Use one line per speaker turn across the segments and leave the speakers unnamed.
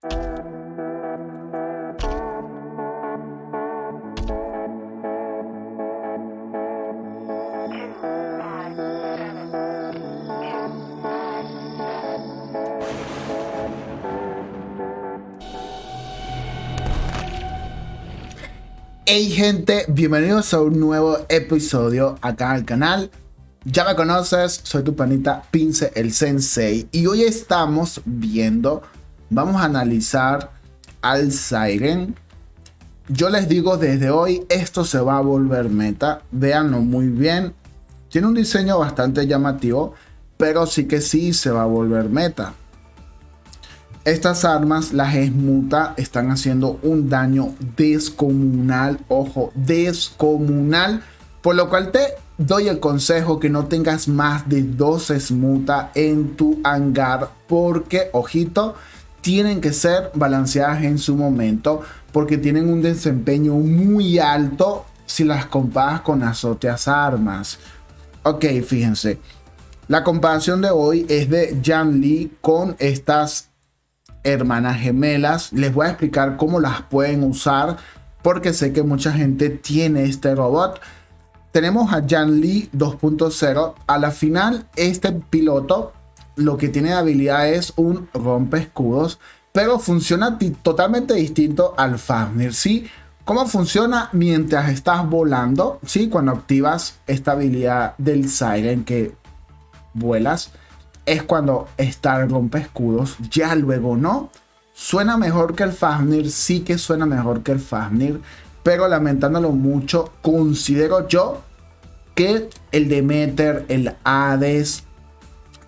Hey gente, bienvenidos a un nuevo episodio acá al canal. Ya me conoces, soy tu panita Pince el Sensei y hoy estamos viendo, vamos a analizar al Siren. Yo les digo desde hoy, esto se va a volver meta, véanlo muy bien. Tiene un diseño bastante llamativo, pero sí que sí se va a volver meta. Estas armas, las esmuta, están haciendo un daño descomunal. Ojo, descomunal. Por lo cual te doy el consejo que no tengas más de dos esmuta en tu hangar. Porque, ojito, tienen que ser balanceadas en su momento. Porque tienen un desempeño muy alto si las comparas con las armas. Ok, fíjense. La comparación de hoy es de Jan Lee con estas hermanas gemelas. Les voy a explicar cómo las pueden usar porque sé que mucha gente tiene este robot. Tenemos a Jan Lee 2.0. A la final, este piloto lo que tiene de habilidad es un rompe escudos, pero funciona totalmente distinto al Fafnir. ¿sí? ¿Cómo funciona mientras estás volando? ¿sí? Cuando activas esta habilidad del Siren que vuelas es cuando está el rompe escudos, ya luego no. Suena mejor que el Fafnir, sí que suena mejor que el Fafnir, pero lamentándolo mucho, considero yo que el Demeter, el Hades,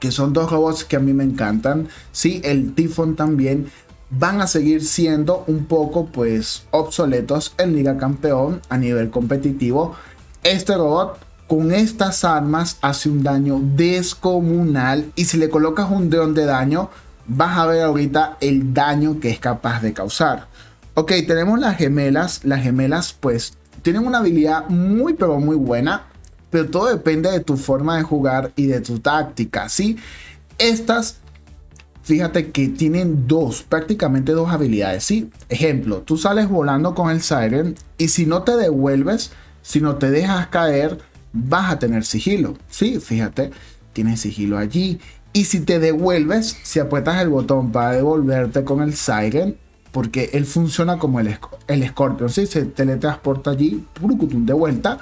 que son dos robots que a mí me encantan, sí, el Tifón también, van a seguir siendo un poco pues obsoletos en Liga Campeón a nivel competitivo. Este robot con estas armas hace un daño descomunal y si le colocas un dron de daño vas a ver ahorita el daño que es capaz de causar. Ok, tenemos las gemelas. Las gemelas pues tienen una habilidad muy pero muy buena, pero todo depende de tu forma de jugar y de tu táctica, ¿sí? Estas fíjate que tienen dos, prácticamente dos habilidades, ¿sí? Ejemplo, tú sales volando con el Siren y si no te devuelves, si no te dejas caer, vas a tener sigilo. Sí, fíjate, tienes sigilo allí. Y si te devuelves, si aprietas el botón para devolverte con el Siren, porque él funciona como el, el Scorpion, ¿sí? se teletransporta allí, de vuelta,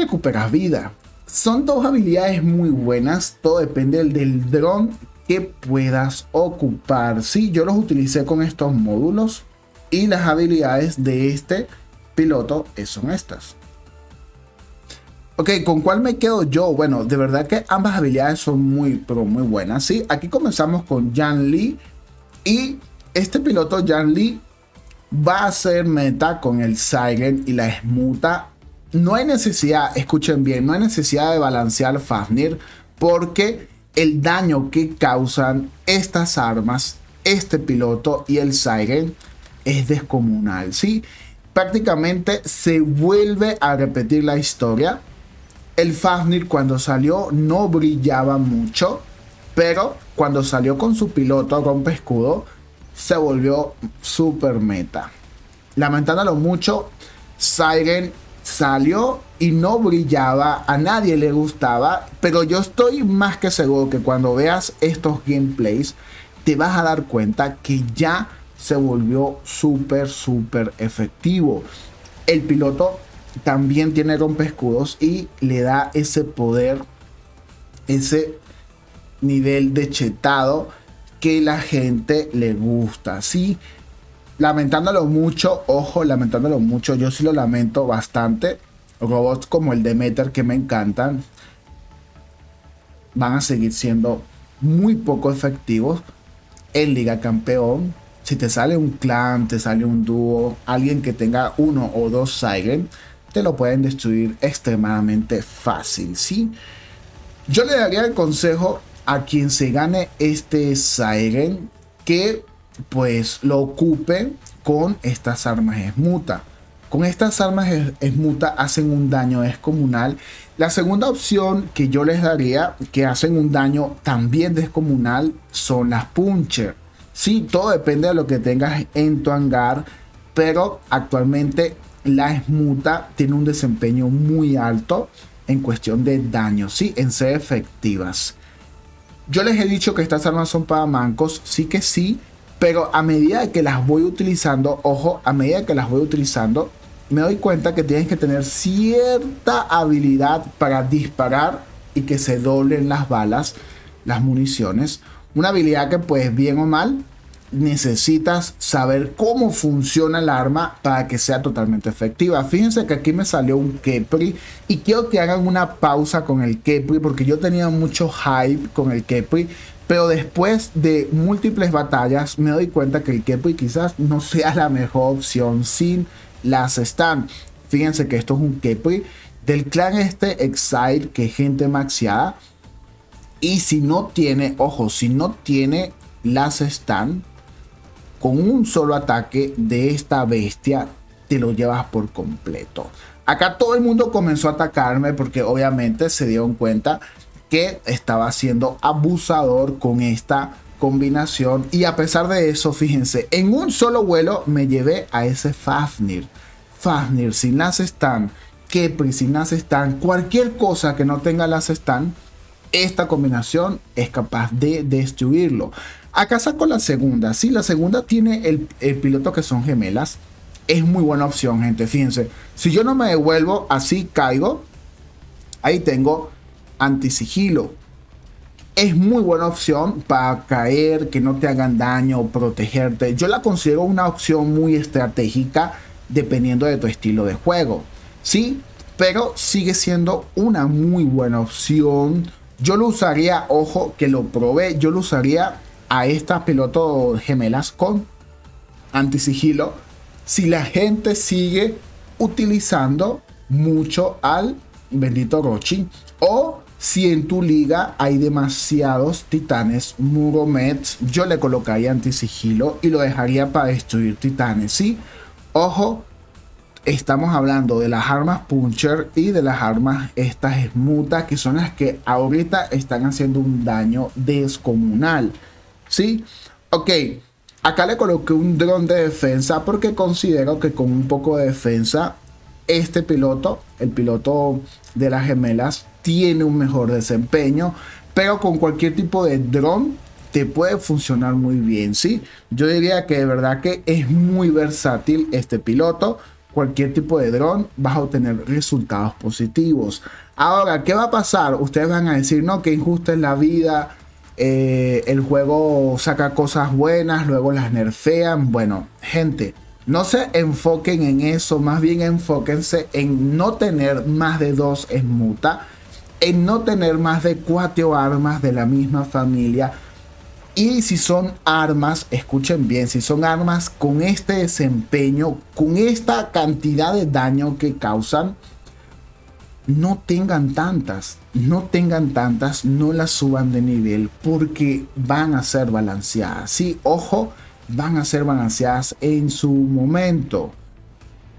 recuperas vida. Son dos habilidades muy buenas, todo depende del, dron que puedas ocupar. Sí, yo los utilicé con estos módulos y las habilidades de este piloto son estas. Ok, ¿con cuál me quedo yo? Bueno, de verdad que ambas habilidades son muy, muy buenas, ¿sí? Aquí comenzamos con Jan Lee y este piloto Jan Lee va a ser meta con el Siren y la Esmuta. No hay necesidad, escuchen bien, no hay necesidad de balancear Fafnir porque el daño que causan estas armas, este piloto y el Siren es descomunal, ¿sí? Prácticamente se vuelve a repetir la historia el Fafnir cuando salió no brillaba mucho, pero cuando salió con su piloto rompe escudo, se volvió super meta. Lamentándolo mucho, Siren salió y no brillaba, a nadie le gustaba, pero yo estoy más que seguro que cuando veas estos gameplays te vas a dar cuenta que ya se volvió súper, súper efectivo. El piloto también tiene rompe escudos y le da ese poder, ese nivel de chetado que la gente le gusta. Sí, lamentándolo mucho, ojo, lamentándolo mucho, yo sí lo lamento bastante. Robots como el Demeter que me encantan van a seguir siendo muy poco efectivos en Liga Campeón. Si te sale un clan, te sale un dúo, alguien que tenga uno o dos Siren, te lo pueden destruir extremadamente fácil, ¿sí? Yo le daría el consejo a quien se gane este Siren que pues lo ocupe con estas armas esmuta. Con estas armas esmuta hacen un daño descomunal. La segunda opción que yo les daría, que hacen un daño también descomunal, son las puncher. Sí, todo depende de lo que tengas en tu hangar, pero actualmente la esmuta tiene un desempeño muy alto en cuestión de daño, sí, en ser efectivas. Yo les he dicho que estas armas son para mancos, sí que sí, pero a medida que las voy utilizando, ojo, a medida que las voy utilizando, me doy cuenta que tienes que tener cierta habilidad para disparar y que se doblen las balas, las municiones. Una habilidad que pues bien o mal necesitas saber cómo funciona el arma para que sea totalmente efectiva. Fíjense que aquí me salió un Kepri y quiero que hagan una pausa con el Kepri porque yo tenía mucho hype con el Kepri. Pero después de múltiples batallas me doy cuenta que el Kepri quizás no sea la mejor opción sin las están. Fíjense que esto es un Kepri del clan este Exile que es gente maxiada. Y si no tiene, ojo, si no tiene las están, con un solo ataque de esta bestia te lo llevas por completo. Acá todo el mundo comenzó a atacarme porque obviamente se dieron cuenta que estaba siendo abusador con esta combinación y a pesar de eso, fíjense, en un solo vuelo me llevé a ese Fafnir. Fafnir sin las están, Kepri sin las están, cualquier cosa que no tenga las están, esta combinación es capaz de destruirlo. Acá saco la segunda. Sí, la segunda tiene el, piloto que son gemelas. Es muy buena opción, gente. Fíjense. Si yo no me devuelvo, así caigo. Ahí tengo antisigilo. Es muy buena opción para caer, que no te hagan daño, protegerte. Yo la considero una opción muy estratégica dependiendo de tu estilo de juego. Sí, pero sigue siendo una muy buena opción. Yo lo usaría, ojo, que lo probé, yo lo usaría a estas pilotos gemelas con antisigilo si la gente sigue utilizando mucho al bendito Rochi o si en tu liga hay demasiados titanes Muromets, yo le colocaría antisigilo y lo dejaría para destruir titanes. Sí, ojo, estamos hablando de las armas Puncher y de las armas estas esmutas que son las que ahorita están haciendo un daño descomunal. ¿sí? Ok, acá le coloqué un dron de defensa porque considero que con un poco de defensa, este piloto, el piloto de las gemelas, tiene un mejor desempeño, pero con cualquier tipo de dron te puede funcionar muy bien, ¿sí? Yo diría que de verdad que es muy versátil este piloto. Cualquier tipo de dron vas a obtener resultados positivos. Ahora, ¿qué va a pasar? Ustedes van a decir, no, que injusta es la vida, eh, el juego saca cosas buenas, luego las nerfean. Bueno, gente, no se enfoquen en eso, más bien enfóquense en no tener más de dos esmuta, en no tener más de cuatro armas de la misma familia. Y si son armas, escuchen bien, si son armas con este desempeño, con esta cantidad de daño que causan, no tengan tantas, no tengan tantas, no las suban de nivel porque van a ser balanceadas. Sí, ojo, van a ser balanceadas en su momento.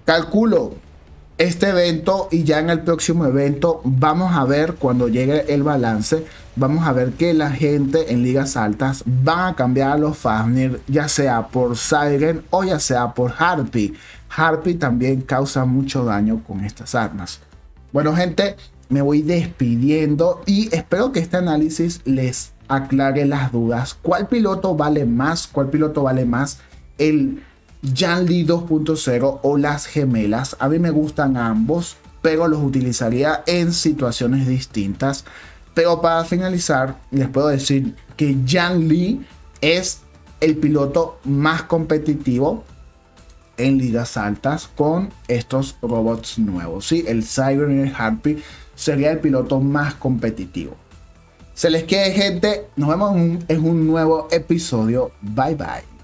Calculo este evento y ya en el próximo evento vamos a ver cuando llegue el balance, vamos a ver que la gente en ligas altas va a cambiar a los Fafnir ya sea por Siren o ya sea por Harpy. Harpy también causa mucho daño con estas armas. Bueno, gente, me voy despidiendo y espero que este análisis les aclare las dudas. ¿Cuál piloto vale más? ¿Cuál piloto vale más? El Janly 2.0 o las gemelas. A mí me gustan ambos, pero los utilizaría en situaciones distintas. Pero para finalizar, les puedo decir que Jan Lee es el piloto más competitivo en ligas altas con estos robots nuevos. ¿sí? El Cyber y el Harpy sería el piloto más competitivo. Se les quede gente, nos vemos en un nuevo episodio. Bye bye.